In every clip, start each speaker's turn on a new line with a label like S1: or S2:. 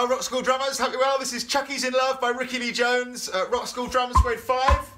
S1: Hi, Rockschool Drummers. Hope you're well. This is Chuck E's in Love by Rickie Lee Jones. Uh, Rockschool Drummers, grade five.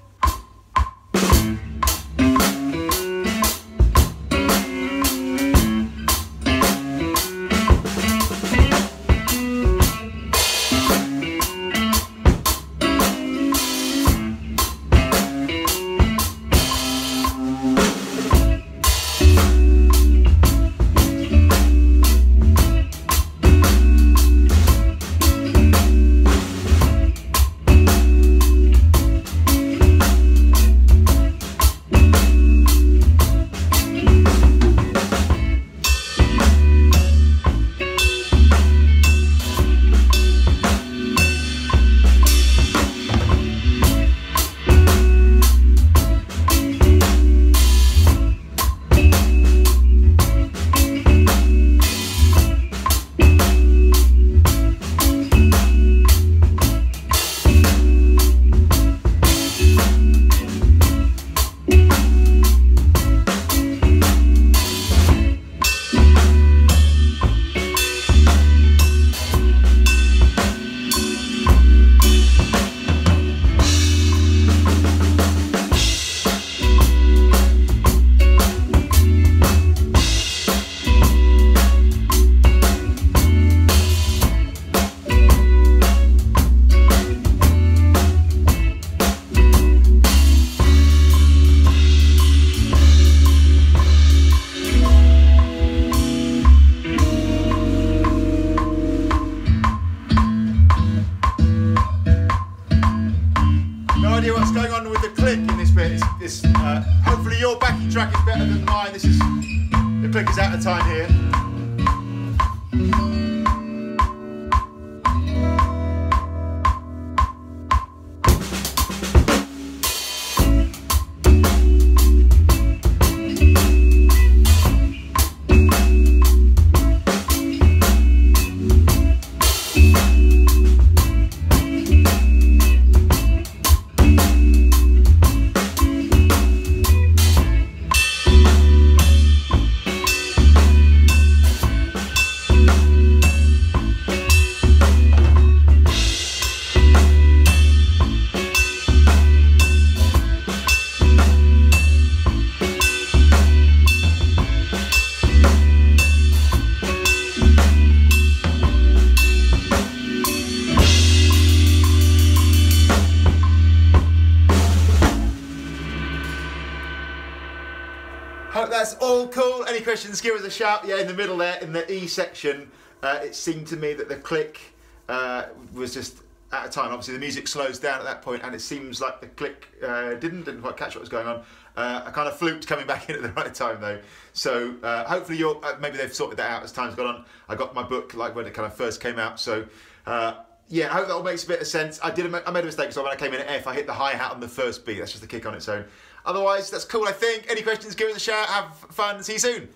S1: Idea what's going on with the click in this bit. It's, uh, hopefully your backing track is better than mine. This is the click is out of time here. Hope that's all cool. Any questions, give us a shout. Yeah, in the middle there, in the E section, uh, it seemed to me that the click uh, was just at a time. Obviously, the music slows down at that point, and it seems like the click uh, didn't didn't quite catch what was going on. Uh, I kind of fluked coming back in at the right time though. So uh, hopefully, you're uh, maybe they've sorted that out as time's gone on. I got my book like when it kind of first came out, so. Yeah, I hope that all makes a bit of sense. I did. A, I made a mistake, so when I came in at F, I hit the hi hat on the first beat. That's just the kick on its own. Otherwise, that's cool. I think. Any questions? Give us a shout. Have fun. See you soon.